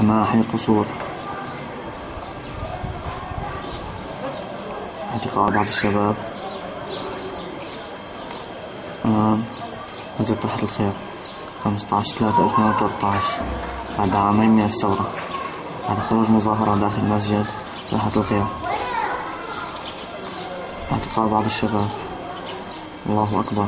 ومعاحي قصور. اعتقاء بعض الشباب. أمام مسجد طرحة الخير. 15 3 2013 بعد عامين من الثورة بعد خروج مظاهرة داخل مسجد طرحة الخير. اعتقاء بعض الشباب. الله أكبر.